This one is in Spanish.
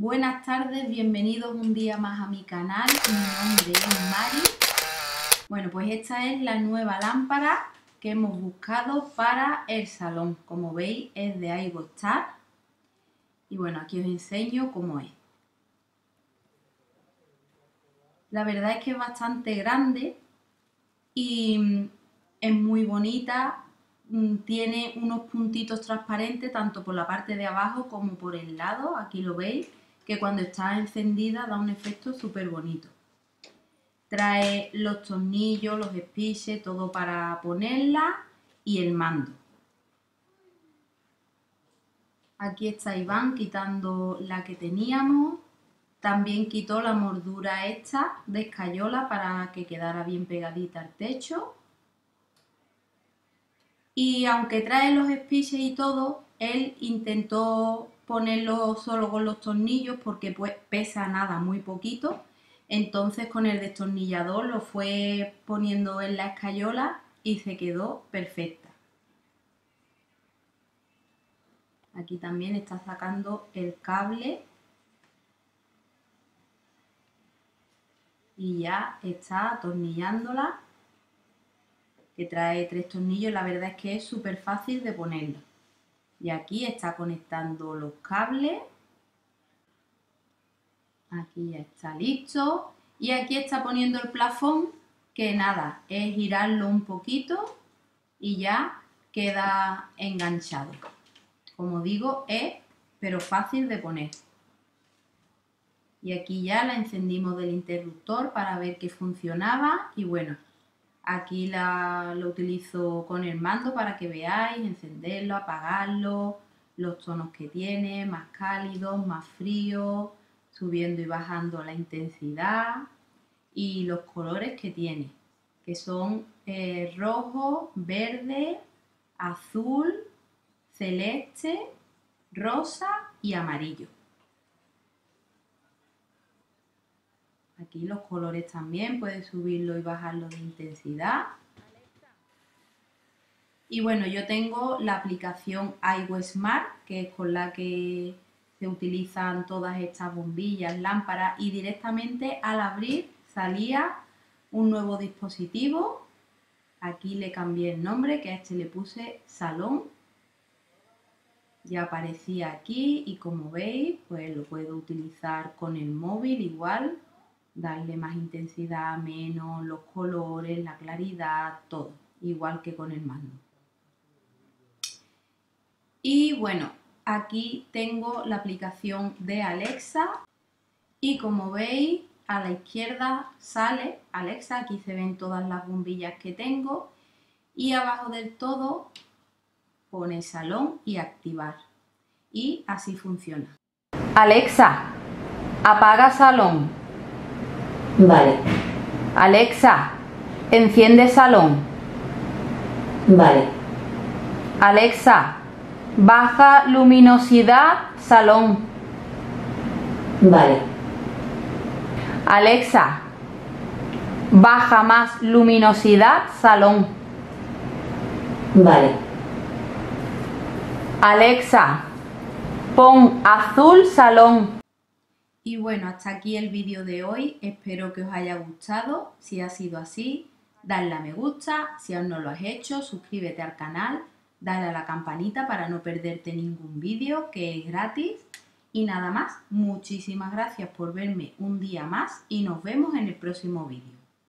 Buenas tardes, bienvenidos un día más a mi canal. Mi nombre es Mari. Bueno, pues esta es la nueva lámpara que hemos buscado para el salón. Como veis, es de iGostar. Y bueno, aquí os enseño cómo es. La verdad es que es bastante grande y es muy bonita. Mm, tiene unos puntitos transparentes tanto por la parte de abajo como por el lado. Aquí lo veis que cuando está encendida da un efecto súper bonito. Trae los tornillos, los espiches, todo para ponerla y el mando. Aquí está Iván quitando la que teníamos. También quitó la mordura esta de escayola para que quedara bien pegadita al techo. Y aunque trae los espiches y todo, él intentó ponerlo solo con los tornillos porque pues, pesa nada, muy poquito. Entonces con el destornillador lo fue poniendo en la escayola y se quedó perfecta. Aquí también está sacando el cable y ya está atornillándola que trae tres tornillos. La verdad es que es súper fácil de ponerlo y aquí está conectando los cables. Aquí ya está listo. Y aquí está poniendo el plafón que nada, es girarlo un poquito y ya queda enganchado. Como digo, es pero fácil de poner. Y aquí ya la encendimos del interruptor para ver que funcionaba y bueno, Aquí la, lo utilizo con el mando para que veáis, encenderlo, apagarlo, los tonos que tiene, más cálidos, más fríos, subiendo y bajando la intensidad y los colores que tiene, que son eh, rojo, verde, azul, celeste, rosa y amarillo. Aquí los colores también, puedes subirlo y bajarlo de intensidad. Y bueno, yo tengo la aplicación iWesmart, que es con la que se utilizan todas estas bombillas, lámparas, y directamente al abrir salía un nuevo dispositivo. Aquí le cambié el nombre, que a este le puse Salón. Ya aparecía aquí y como veis, pues lo puedo utilizar con el móvil igual darle más intensidad, menos, los colores, la claridad, todo, igual que con el mando. Y bueno, aquí tengo la aplicación de Alexa y como veis a la izquierda sale Alexa, aquí se ven todas las bombillas que tengo y abajo del todo pone salón y activar y así funciona. Alexa, apaga salón. Vale. Alexa, enciende salón. Vale. Alexa, baja luminosidad salón. Vale. Alexa, baja más luminosidad salón. Vale. Alexa, pon azul salón. Y bueno, hasta aquí el vídeo de hoy. Espero que os haya gustado. Si ha sido así, dale a me gusta. Si aún no lo has hecho, suscríbete al canal. Dale a la campanita para no perderte ningún vídeo, que es gratis. Y nada más, muchísimas gracias por verme un día más y nos vemos en el próximo vídeo.